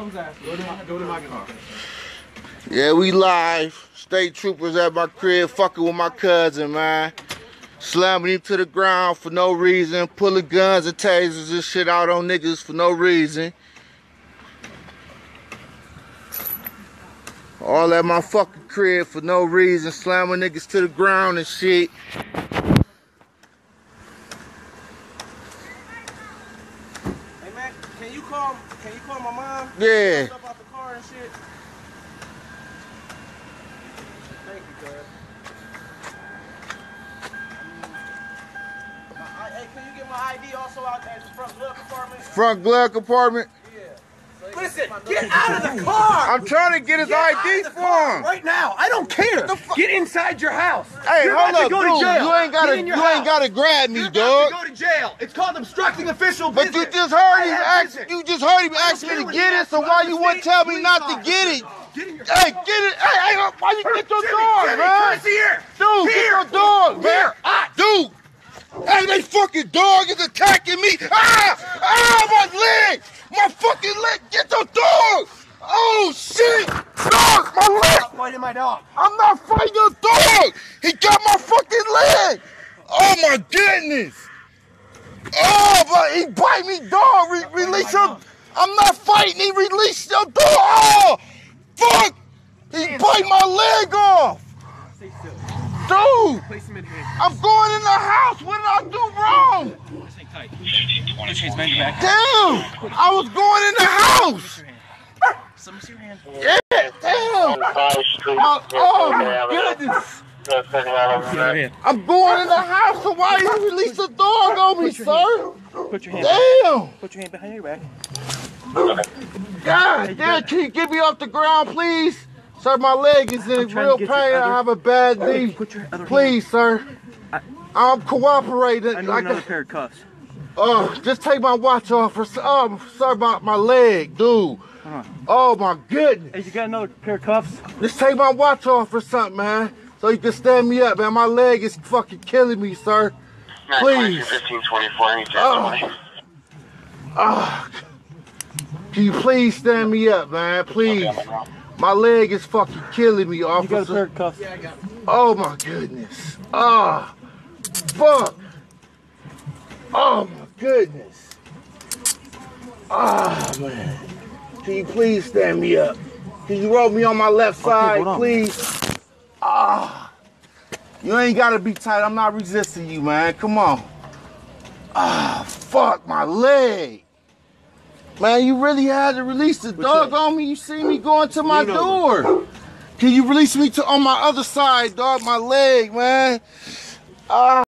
Go to my car. Yeah, we live. State troopers at my crib fucking with my cousin, man. Slamming him to the ground for no reason. Pulling guns and tasers and shit out on niggas for no reason. All at my fucking crib for no reason. Slamming niggas to the ground and shit. Hey man, can you call? Can you call my mom? Yeah. Stuff out the car and shit. Thank you, I- Hey, can you get my ID also out at the front glove compartment? Front glove compartment. Yeah. Listen, get out of the car! I'm trying to get his Get out ID of the for car him. Right now, I don't care. Get inside your house. Hey, You're hold about up, to go dude. to jail. You ain't gotta, you your ain't gotta grab me, You're dog. about to go to jail. It's called obstructing official But business. you just heard him ask, business. you just heard him ask me to get it, so why you a wouldn't tell me not to get it? Get in your Hey, get it. Hey, hey, why you get your Jimmy, dog, Jimmy, man? here. Dude, get Here. your dog, man. Here. Ah. Dude. Hey, they fucking dog is attacking me. Ah! Ah, my leg! My fucking leg! Get your dog! Oh, shit! Dog, my leg! Stop fighting my dog. I'm not fighting your dog! He got my fucking leg! Oh, my goodness! Oh, but he bite me, dog! Re- release him! I'm not fighting, he released your dog! Oh, fuck! He bite my leg off! Stay still. Dude! Place him in. I'm going in the house. What did I do wrong? Stay tight. Put your hands behind your back. Damn! I was going in the house. Your hand. Let me see your hand. Yeah, damn! Oh, oh my goodness! Get your hand. I'm going in the house. So why you release the dog on me, sir? Put your hand. Damn! Put your hand behind your back. God damn! Can you get me off the ground, please? Sir, my leg is in real pain. get your I have a bad knee. Put your other hand. Please, sir. I'm cooperating. I need Like another pair of cuffs. Oh, just take my watch off for oh, sorry about my leg, dude. Oh my goodness. Hey, you got another pair of cuffs? Just take my watch off or something, man. So you can stand me up, man. My leg is fucking killing me, sir. Please. 1524, Oh. Ah. Can you please stand me up, man? Please. My leg is fucking killing me, You got a pair officer. of cuffs? Oh my goodness. Ah. Fuck. Oh my goodness. Ah man. Can you please stand me up? Can you roll me on my left side, on. please? Ah. You ain't gotta be tight. I'm not resisting you, man. Come on. Ah, fuck my leg. Man, you really had to release the dog on me. You see me going to my Lean over. door. Can you release me to on my other side, dog? My leg, man. Ah.